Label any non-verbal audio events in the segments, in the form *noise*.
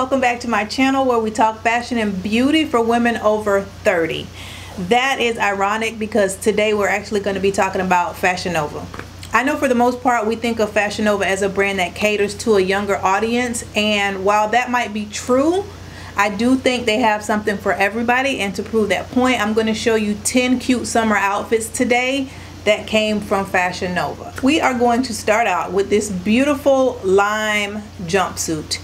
welcome back to my channel where we talk fashion and beauty for women over 30. That is ironic because today we're actually going to be talking about Fashion Nova. I know for the most part we think of Fashion Nova as a brand that caters to a younger audience and while that might be true, I do think they have something for everybody and to prove that point I'm going to show you 10 cute summer outfits today that came from Fashion Nova. We are going to start out with this beautiful lime jumpsuit.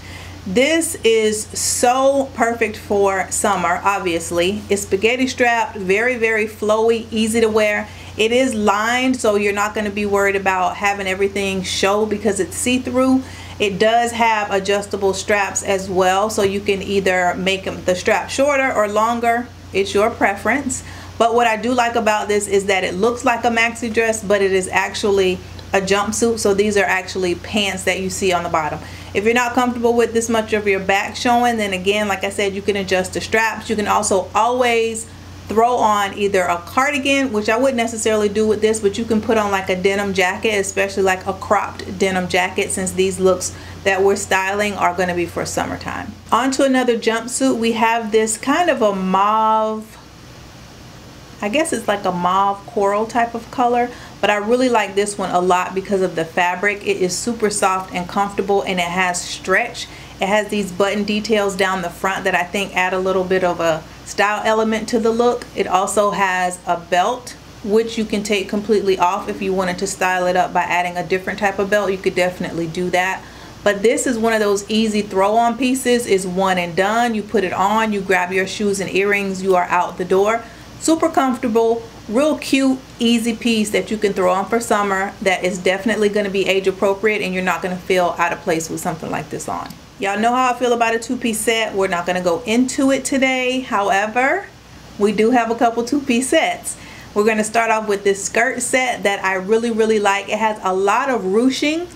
This is so perfect for summer, obviously. It's spaghetti strapped, very, very flowy, easy to wear. It is lined, so you're not gonna be worried about having everything show because it's see-through. It does have adjustable straps as well, so you can either make the strap shorter or longer. It's your preference. But what I do like about this is that it looks like a maxi dress, but it is actually a jumpsuit. So these are actually pants that you see on the bottom. If you're not comfortable with this much of your back showing, then again, like I said, you can adjust the straps. You can also always throw on either a cardigan, which I wouldn't necessarily do with this, but you can put on like a denim jacket, especially like a cropped denim jacket since these looks that we're styling are going to be for summertime. On to another jumpsuit. We have this kind of a mauve I guess it's like a mauve coral type of color but I really like this one a lot because of the fabric. It is super soft and comfortable and it has stretch. It has these button details down the front that I think add a little bit of a style element to the look. It also has a belt which you can take completely off if you wanted to style it up by adding a different type of belt. You could definitely do that. But this is one of those easy throw on pieces. Is one and done. You put it on you grab your shoes and earrings you are out the door super comfortable real cute easy piece that you can throw on for summer that is definitely going to be age appropriate and you're not going to feel out of place with something like this on. Y'all know how I feel about a two-piece set. We're not going to go into it today. However we do have a couple two-piece sets. We're going to start off with this skirt set that I really really like. It has a lot of ruching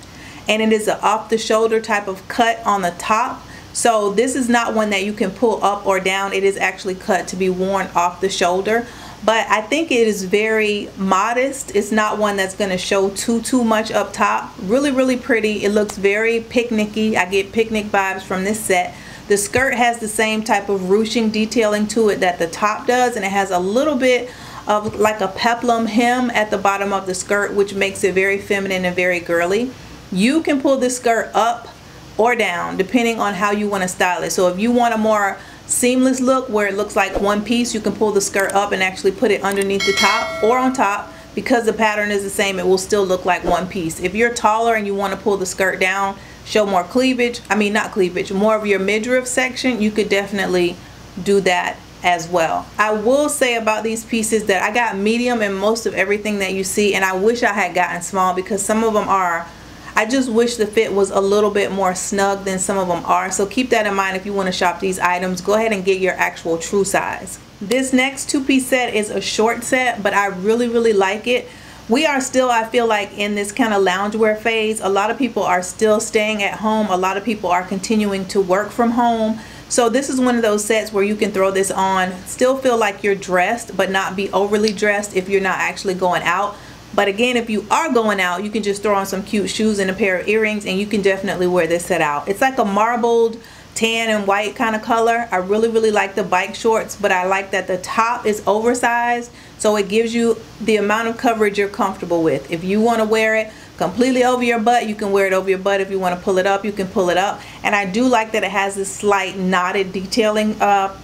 and it is an off the shoulder type of cut on the top so this is not one that you can pull up or down. It is actually cut to be worn off the shoulder. But I think it is very modest. It's not one that's going to show too, too much up top. Really, really pretty. It looks very picnicky. I get picnic vibes from this set. The skirt has the same type of ruching detailing to it that the top does. And it has a little bit of like a peplum hem at the bottom of the skirt, which makes it very feminine and very girly. You can pull this skirt up or down depending on how you want to style it. So if you want a more seamless look where it looks like one piece you can pull the skirt up and actually put it underneath the top or on top. Because the pattern is the same it will still look like one piece. If you're taller and you want to pull the skirt down show more cleavage I mean not cleavage more of your midriff section you could definitely do that as well. I will say about these pieces that I got medium in most of everything that you see and I wish I had gotten small because some of them are I just wish the fit was a little bit more snug than some of them are. So keep that in mind if you want to shop these items. Go ahead and get your actual true size. This next two-piece set is a short set, but I really, really like it. We are still, I feel like, in this kind of loungewear phase. A lot of people are still staying at home. A lot of people are continuing to work from home. So this is one of those sets where you can throw this on, still feel like you're dressed, but not be overly dressed if you're not actually going out. But again, if you are going out, you can just throw on some cute shoes and a pair of earrings and you can definitely wear this set out. It's like a marbled tan and white kind of color. I really, really like the bike shorts, but I like that the top is oversized. So it gives you the amount of coverage you're comfortable with. If you want to wear it completely over your butt, you can wear it over your butt. If you want to pull it up, you can pull it up. And I do like that it has this slight knotted detailing uh,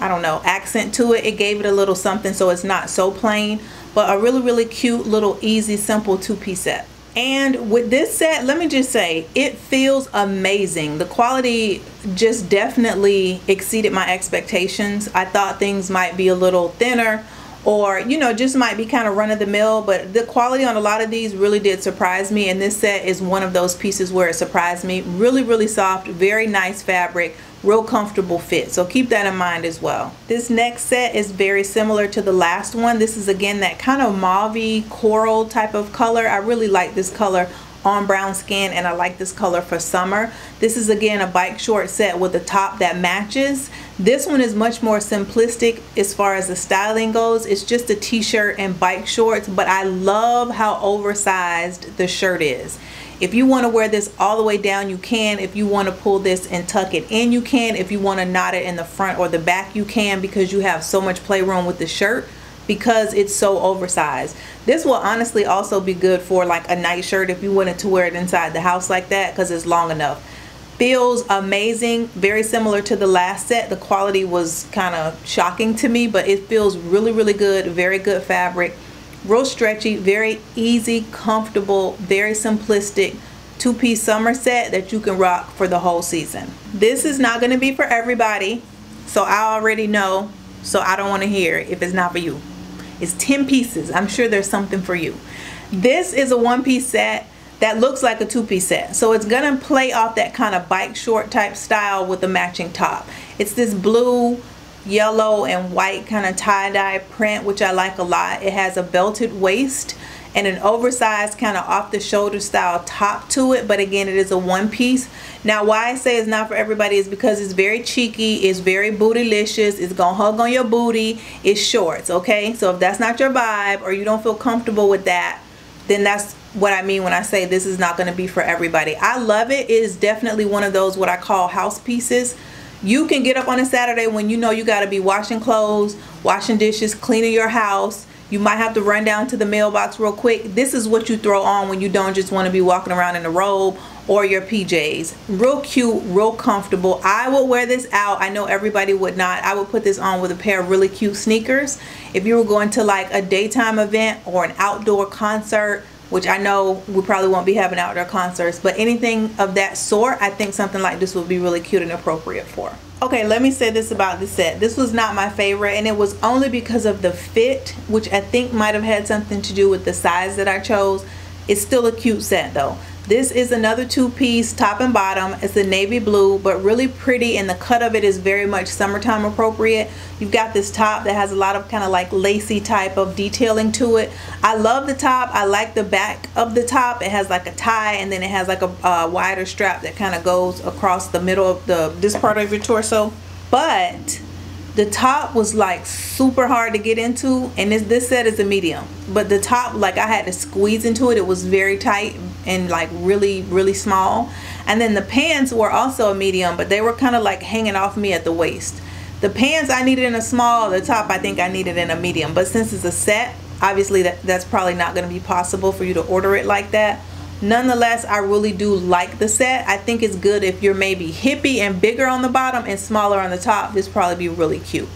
I don't know, accent to it. It gave it a little something so it's not so plain but a really really cute little easy simple two-piece set. And with this set let me just say it feels amazing. The quality just definitely exceeded my expectations. I thought things might be a little thinner or you know just might be kind of run-of-the-mill but the quality on a lot of these really did surprise me and this set is one of those pieces where it surprised me. Really really soft very nice fabric real comfortable fit so keep that in mind as well this next set is very similar to the last one this is again that kind of mauve coral type of color I really like this color on brown skin and I like this color for summer. This is again a bike short set with a top that matches. This one is much more simplistic as far as the styling goes. It's just a t-shirt and bike shorts, but I love how oversized the shirt is. If you want to wear this all the way down, you can. If you want to pull this and tuck it in, you can. If you want to knot it in the front or the back, you can because you have so much playroom with the shirt because it's so oversized. This will honestly also be good for like a night shirt if you wanted to wear it inside the house like that because it's long enough. Feels amazing, very similar to the last set. The quality was kind of shocking to me, but it feels really, really good. Very good fabric real stretchy very easy comfortable very simplistic two-piece summer set that you can rock for the whole season. This is not going to be for everybody so I already know so I don't want to hear if it's not for you. It's 10 pieces. I'm sure there's something for you. This is a one-piece set that looks like a two-piece set so it's gonna play off that kind of bike short type style with the matching top. It's this blue yellow and white kind of tie-dye print which I like a lot it has a belted waist and an oversized kind of off the shoulder style top to it but again it is a one piece now why I say it's not for everybody is because it's very cheeky it's very bootylicious it's gonna hug on your booty it's shorts okay so if that's not your vibe or you don't feel comfortable with that then that's what I mean when I say this is not going to be for everybody. I love it. It is definitely one of those what I call house pieces you can get up on a Saturday when you know you got to be washing clothes, washing dishes, cleaning your house. You might have to run down to the mailbox real quick. This is what you throw on when you don't just want to be walking around in a robe or your PJs. Real cute, real comfortable. I will wear this out. I know everybody would not. I would put this on with a pair of really cute sneakers. If you were going to like a daytime event or an outdoor concert, which I know we probably won't be having outdoor concerts, but anything of that sort, I think something like this would be really cute and appropriate for. Okay, let me say this about the set. This was not my favorite, and it was only because of the fit, which I think might have had something to do with the size that I chose. It's still a cute set though. This is another two-piece top and bottom. It's a navy blue, but really pretty, and the cut of it is very much summertime appropriate. You've got this top that has a lot of kind of like lacy type of detailing to it. I love the top. I like the back of the top. It has like a tie, and then it has like a wider strap that kind of goes across the middle of the this part of your torso. But the top was like super hard to get into and this, this set is a medium but the top like I had to squeeze into it it was very tight and like really really small. And then the pants were also a medium but they were kind of like hanging off me at the waist. The pants I needed in a small the top I think I needed in a medium. But since it's a set obviously that, that's probably not going to be possible for you to order it like that. Nonetheless I really do like the set. I think it's good if you're maybe hippie and bigger on the bottom and smaller on the top. This probably be really cute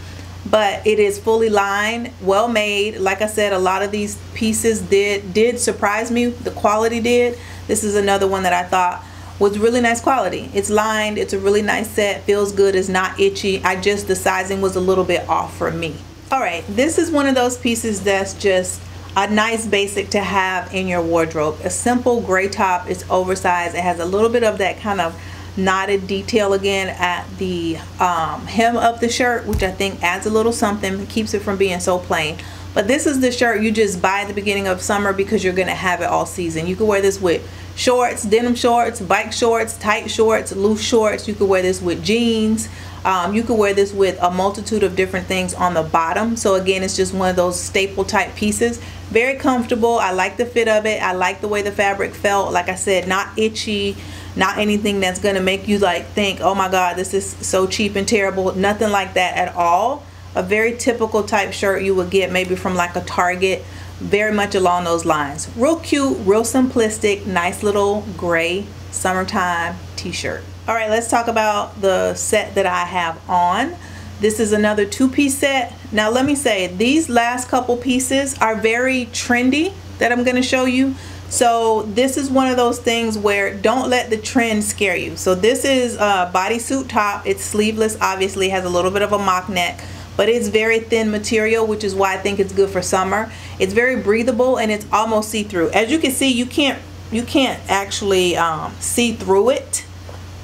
but it is fully lined well made. Like I said a lot of these pieces did did surprise me. The quality did. This is another one that I thought was really nice quality. It's lined. It's a really nice set. Feels good. It's not itchy. I just the sizing was a little bit off for me. All right. This is one of those pieces that's just a nice basic to have in your wardrobe. A simple gray top. It's oversized. It has a little bit of that kind of knotted detail again at the um, hem of the shirt, which I think adds a little something, keeps it from being so plain. But this is the shirt you just buy at the beginning of summer because you're going to have it all season. You can wear this with shorts, denim shorts, bike shorts, tight shorts, loose shorts. You can wear this with jeans. Um, you could wear this with a multitude of different things on the bottom. So again, it's just one of those staple type pieces. Very comfortable. I like the fit of it. I like the way the fabric felt. Like I said, not itchy, not anything that's going to make you like think, oh my God, this is so cheap and terrible. Nothing like that at all. A very typical type shirt you would get maybe from like a Target. Very much along those lines. Real cute, real simplistic, nice little gray summertime t-shirt. All right, let's talk about the set that I have on. This is another two-piece set. Now let me say, these last couple pieces are very trendy that I'm gonna show you. So this is one of those things where don't let the trend scare you. So this is a bodysuit top. It's sleeveless, obviously has a little bit of a mock neck, but it's very thin material, which is why I think it's good for summer. It's very breathable and it's almost see-through. As you can see, you can't you can't actually um, see through it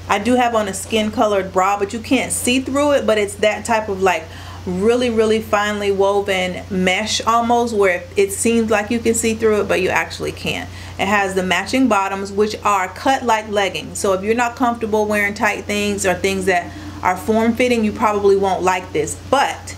I do have on a skin colored bra but you can't see through it but it's that type of like really really finely woven mesh almost where it seems like you can see through it but you actually can't. It has the matching bottoms which are cut like leggings. So if you're not comfortable wearing tight things or things that are form-fitting you probably won't like this. But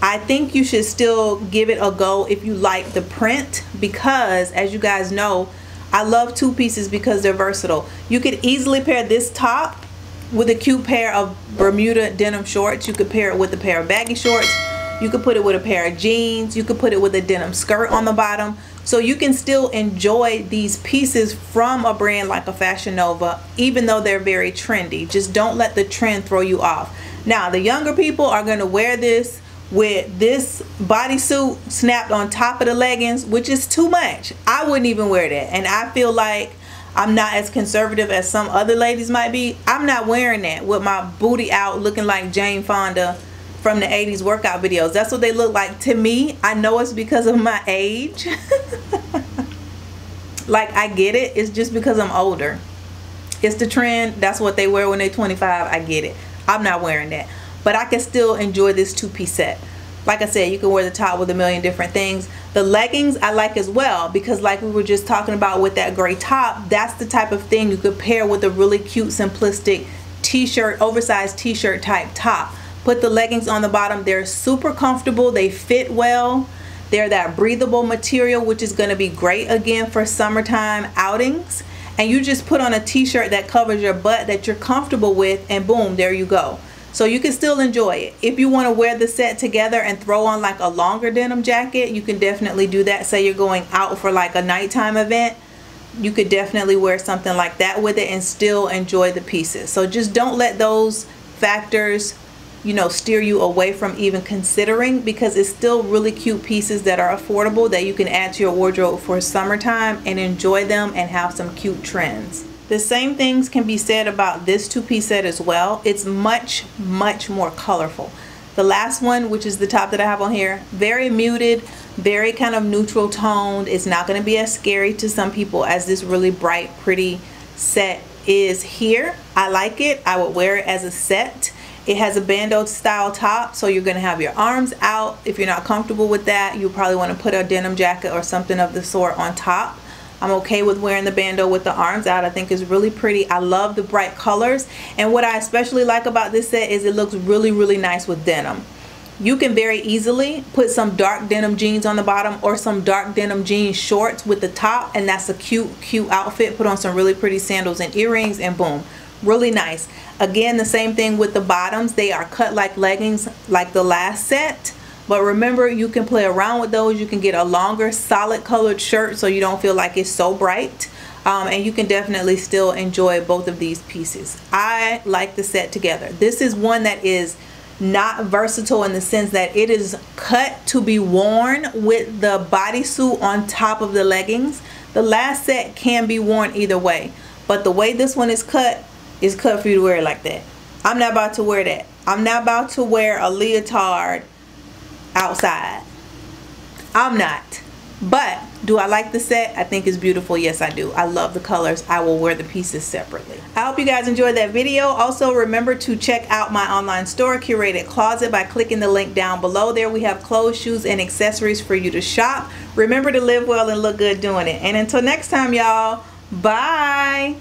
I think you should still give it a go if you like the print because as you guys know I love two pieces because they're versatile you could easily pair this top with a cute pair of Bermuda denim shorts. You could pair it with a pair of baggy shorts. You could put it with a pair of jeans. You could put it with a denim skirt on the bottom. So you can still enjoy these pieces from a brand like a Fashion Nova, even though they're very trendy. Just don't let the trend throw you off. Now, the younger people are going to wear this with this bodysuit snapped on top of the leggings, which is too much. I wouldn't even wear that. And I feel like I'm not as conservative as some other ladies might be. I'm not wearing that with my booty out looking like Jane Fonda from the 80s workout videos. That's what they look like to me. I know it's because of my age. *laughs* like I get it. It's just because I'm older. It's the trend. That's what they wear when they're 25. I get it. I'm not wearing that. But I can still enjoy this two-piece set like I said, you can wear the top with a million different things. The leggings I like as well because like we were just talking about with that gray top, that's the type of thing you could pair with a really cute simplistic t-shirt, oversized t-shirt type top. Put the leggings on the bottom. They're super comfortable. They fit well. They're that breathable material which is going to be great again for summertime outings. And you just put on a t-shirt that covers your butt that you're comfortable with and boom, there you go. So you can still enjoy it. If you want to wear the set together and throw on like a longer denim jacket, you can definitely do that. Say you're going out for like a nighttime event, you could definitely wear something like that with it and still enjoy the pieces. So just don't let those factors you know steer you away from even considering because it's still really cute pieces that are affordable that you can add to your wardrobe for summertime and enjoy them and have some cute trends. The same things can be said about this two-piece set as well. It's much, much more colorful. The last one, which is the top that I have on here, very muted, very kind of neutral toned. It's not going to be as scary to some people as this really bright, pretty set is here. I like it. I would wear it as a set. It has a bandeau style top, so you're going to have your arms out. If you're not comfortable with that, you probably want to put a denim jacket or something of the sort on top. I'm okay with wearing the bandeau with the arms out. I think it's really pretty. I love the bright colors. And what I especially like about this set is it looks really, really nice with denim. You can very easily put some dark denim jeans on the bottom or some dark denim jeans shorts with the top and that's a cute, cute outfit. Put on some really pretty sandals and earrings and boom. Really nice. Again, the same thing with the bottoms. They are cut like leggings like the last set but remember, you can play around with those. You can get a longer, solid colored shirt so you don't feel like it's so bright. Um, and you can definitely still enjoy both of these pieces. I like the set together. This is one that is not versatile in the sense that it is cut to be worn with the bodysuit on top of the leggings. The last set can be worn either way. But the way this one is cut is cut for you to wear it like that. I'm not about to wear that. I'm not about to wear a leotard outside. I'm not. But do I like the set? I think it's beautiful. Yes, I do. I love the colors. I will wear the pieces separately. I hope you guys enjoyed that video. Also, remember to check out my online store, Kurated Kloset, by clicking the link down below. There we have clothes, shoes, and accessories for you to shop. Remember to live well and look good doing it. And until next time, y'all, bye.